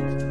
All